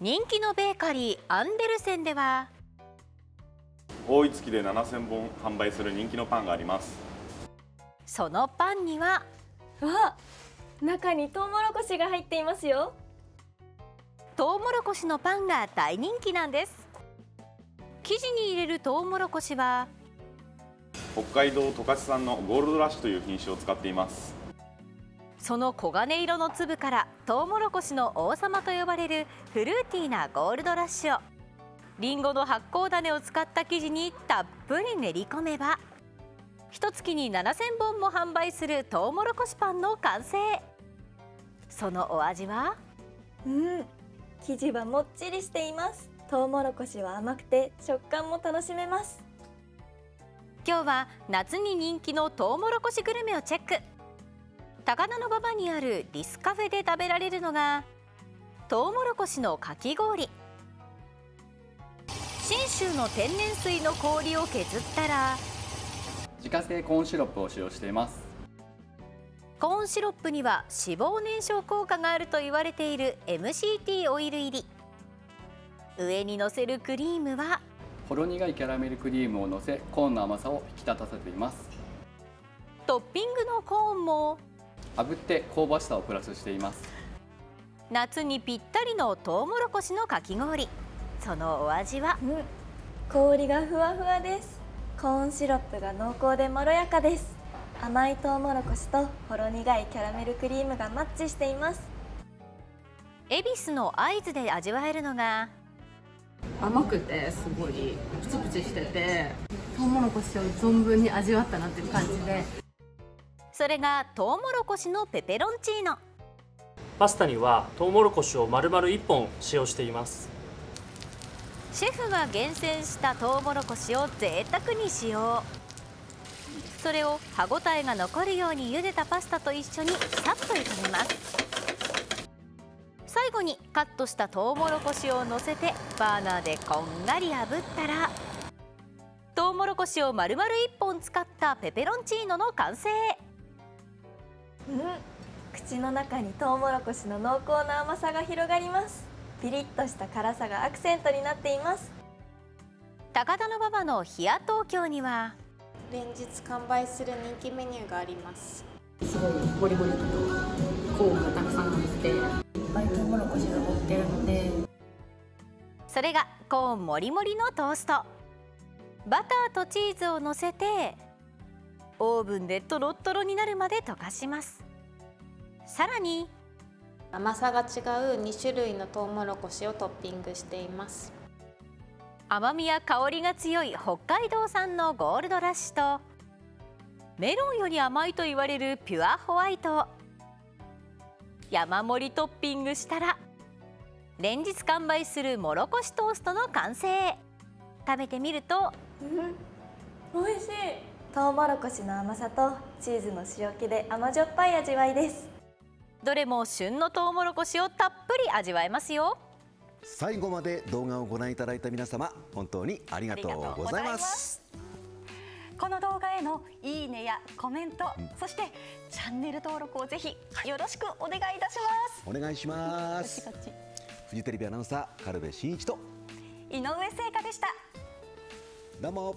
人気のベーカリーアンデルセンでは。多い月で7000本販売する人気のパンがあります。そのパンにはわ中にトウモロコシが入っていますよ。トウモロコシのパンが大人気なんです。生地に入れるトウモロコシは北海道十勝産のゴールドラッシュという品種を使っていますその黄金色の粒からトウモロコシの王様と呼ばれるフルーティーなゴールドラッシュを。りんごの発酵種を使った生地にたっぷり練り込めば一月に7000本も販売するトウモロコシパンの完成。そのお味は？うん。生地はもっちりしています。トウモロコシは甘くて食感も楽しめます。今日は夏に人気のトウモロコシグルメをチェック高田馬場にあるリスカフェで食べられるのがトウモロコシのかき氷。信州の天然水の氷を削ったら自家製コーンシロップを使用しています。コーンシロップには脂肪燃焼効果があると言われている MCT オイル入り。上にのせるクリームはほろ苦いキャラメルクリームをのせコーンの甘さを引き立たせています。トッピングのコーンも炙って香ばしさをプラスしています。夏にぴったりのトウモロコシのかき氷。そのお味は？うん。氷がふわふわです。コーンシロップが濃厚でまろやかです。甘いトウモロコシとほろ苦いキャラメルクリームがマッチしています。恵比寿の会津で味わえるのが？甘くてすごいプチプチしててトウモロコシを存分に味わったなっていう感じでそれがトウモロコシのペペロンチーノ。パスタにはトウモロコシを丸々1本使用しています。シェフが厳選したトウモロコシを贅沢に使用。それを歯ごたえが残るように茹でたパスタと一緒にさっと炒めます。最後にカットしたトウモロコシを乗せてバーナーでこんがり炙ったらトウモロコシを丸々1本使ったペペロンチーノの完成うん。口の中にトウモロコシの濃厚な甘さが広がります。ピリッとした辛さがアクセントになっています。高田馬場の冷や東京には連日完売する人気メニューがあります。すごいボリボリとコーンがたくさん乗っていっぱいトウモロコシが乗ってるので。それがコーンもりもりのトースト。バターとチーズをのせてオーブンでとろっとろになるまで溶かします。さらに甘さが違う2種類のトウモロコシをトッピングしています。甘みや香りが強い北海道産のゴールドラッシュとメロンより甘いと言われるピュアホワイト。を山盛りトッピングしたら連日完売するもろこしトーストの完成。食べてみるとうん美味しいトウモロコシの甘さとチーズの塩気で甘じょっぱい味わいです。どれも旬のトウモロコシをたっぷり味わえますよ。最後まで動画をご覧いただいた皆様本当にありがとうございます。この動画へのいいねやコメント、うん、そしてチャンネル登録をぜひよろしくお願いいたします。お願いします。フジテレビアナウンサー軽部真一と。井上聖華でした。どうも